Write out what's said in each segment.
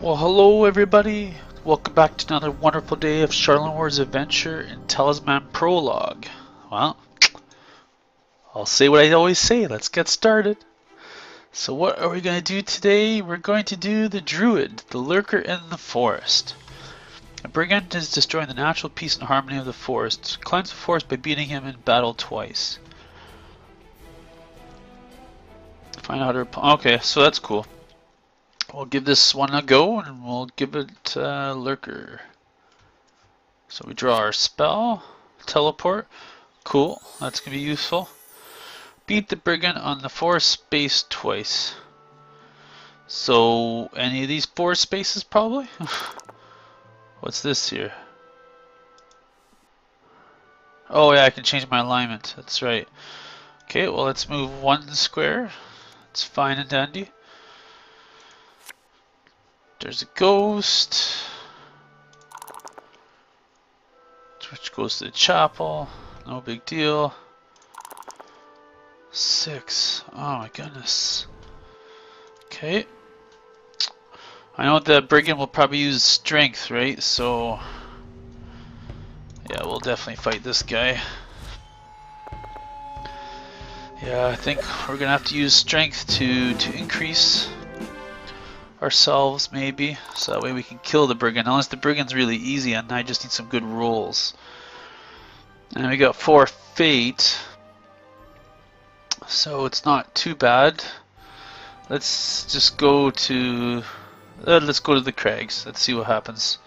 Well, hello everybody. Welcome back to another wonderful day of Sharlenwar's Adventure in Talisman Prologue. Well, I'll say what I always say. Let's get started. So what are we going to do today? We're going to do the Druid, the Lurker in the Forest. A brigand is destroying the natural peace and harmony of the forest. Cleanse the forest by beating him in battle twice. Find out her... Okay, so that's cool. We'll give this one a go and we'll give it uh, Lurker. So we draw our spell, teleport. Cool, that's going to be useful. Beat the Brigand on the forest space twice. So, any of these four spaces probably? What's this here? Oh yeah, I can change my alignment. That's right. Okay, well let's move one square. It's fine and dandy. There's a ghost. Which goes to the chapel. No big deal. Six. Oh my goodness. Okay. I know the brigand will probably use strength, right? So, yeah, we'll definitely fight this guy. Yeah, I think we're gonna have to use strength to to increase ourselves, maybe, so that way we can kill the brigand. Unless the brigand's really easy, and I just need some good rolls. And we got four fate, so it's not too bad. Let's just go to uh, let's go to the crags. Let's see what happens.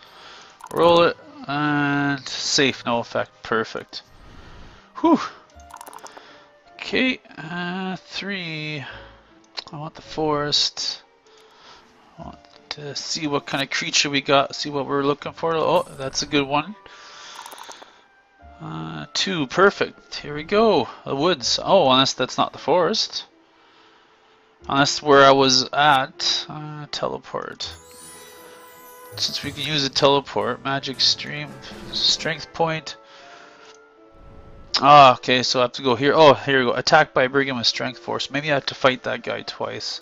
Roll it and safe, no effect. Perfect. Whew. Okay, uh, three. I want the forest. To see what kind of creature we got. See what we're looking for. Oh, that's a good one. Uh, two, perfect. Here we go. The woods. Oh, unless that's not the forest. Unless where I was at. Uh, teleport. Since we can use a teleport, magic stream, strength point. Ah, okay, so I have to go here. Oh, here we go. Attacked by a brigand with strength force. Maybe I have to fight that guy twice.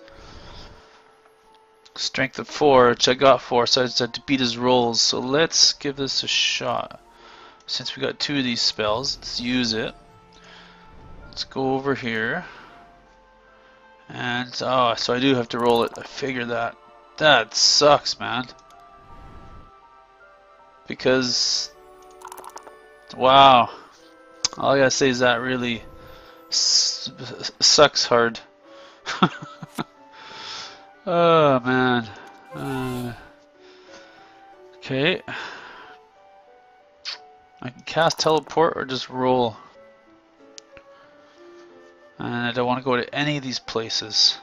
Strength of 4, which I got 4, so I just had to beat his rolls. So let's give this a shot. Since we got two of these spells, let's use it. Let's go over here. And, oh, so I do have to roll it. I figured that. That sucks, man. Because, wow. All I gotta say is that really sucks hard. oh, man. Uh, okay. I can cast teleport or just roll. And I don't want to go to any of these places.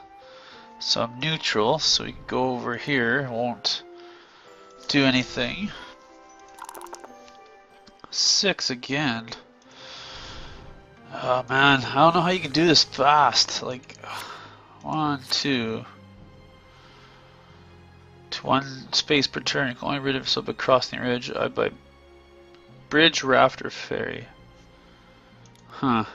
So I'm neutral, so we can go over here. won't do anything. Six again. Oh man, I don't know how you can do this fast. Like, one, two. One space per turn. Only rid of yourself by crossing the ridge uh, by bridge, raft, or ferry. Huh.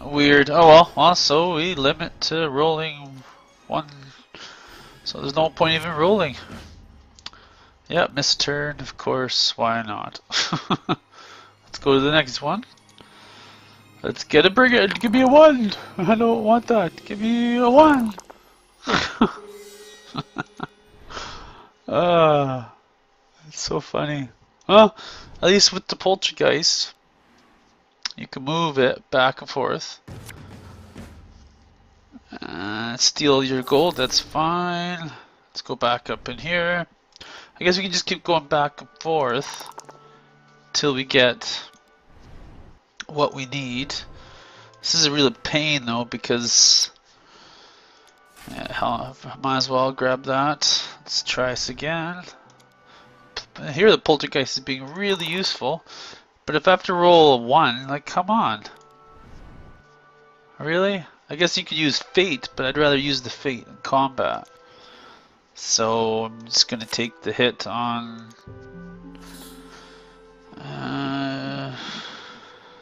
Weird. Oh well, well, so we limit to rolling one. So there's no point even rolling. Yep, miss turn, of course, why not? Let's go to the next one. Let's get a brigand, give me a one! I don't want that, give me a one! Ah, it's so funny. Well, at least with the poltergeist, you can move it back and forth. Uh, steal your gold, that's fine. Let's go back up in here. I guess we can just keep going back and forth till we get what we need. This is a real pain though because yeah, hell, might as well grab that. Let's try this again. Here the poltergeist is being really useful but if I have to roll a 1, like, come on. Really? I guess you could use Fate, but I'd rather use the Fate in combat. So I'm just going to take the hit on... Uh,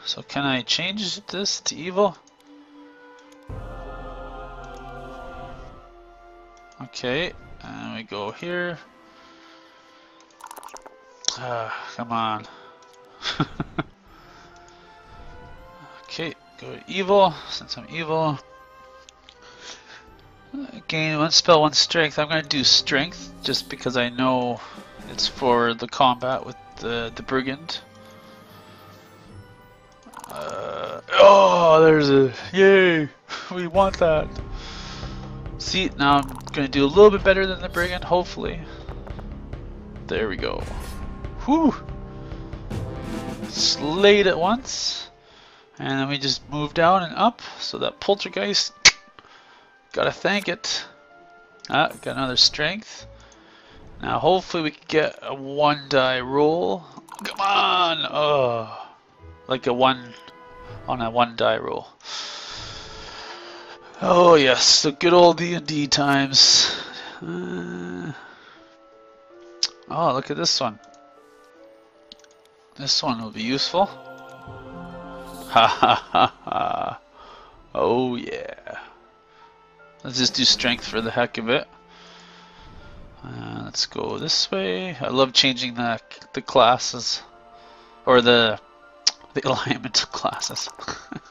so can I change this to evil? Okay. And we go here. Ah, come on. okay, go to evil, since I'm evil. Gain one spell, one strength. I'm going to do strength just because I know it's for the combat with the, the brigand. Uh, oh, there's a yay! We want that. See, now I'm going to do a little bit better than the brigand, hopefully. There we go. Whew! Slayed it once. And then we just move down and up. So that poltergeist, gotta thank it. Ah, got another strength. Now hopefully we can get a one die roll. Come on! Oh, like a one on a one die roll. Oh yes, the good old D&D times. Uh, oh, look at this one. This one will be useful. Ha ha ha ha. Oh yeah. Let's just do strength for the heck of it. Uh, let's go this way. I love changing the the classes or the the alignment of classes.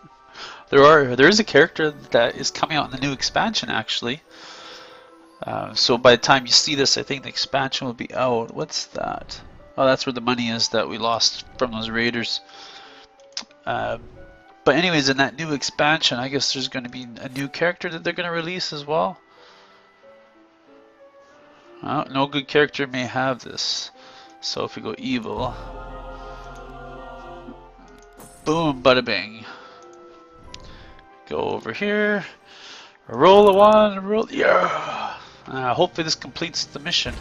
there are there is a character that is coming out in the new expansion actually. Uh, so by the time you see this, I think the expansion will be out. What's that? Oh, that's where the money is that we lost from those raiders. Uh, but anyways, in that new expansion, I guess there's going to be a new character that they're going to release as well. No good character may have this. So if we go evil, boom, bada bing. Go over here, roll a one, roll, yeah. Uh, hopefully this completes the mission.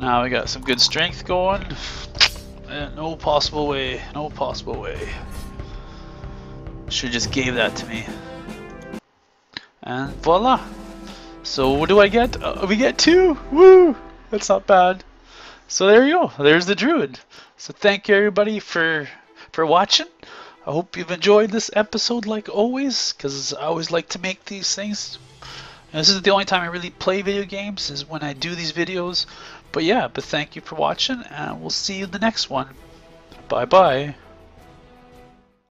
Now we got some good strength going. And no possible way, no possible way. Should just gave that to me. And voila. So what do I get? Uh, we get two. Woo! That's not bad. So there you go. There's the druid. So thank you everybody for for watching. I hope you've enjoyed this episode like always, because I always like to make these things. And this is the only time I really play video games is when I do these videos. But yeah, but thank you for watching, and we'll see you in the next one. Bye bye.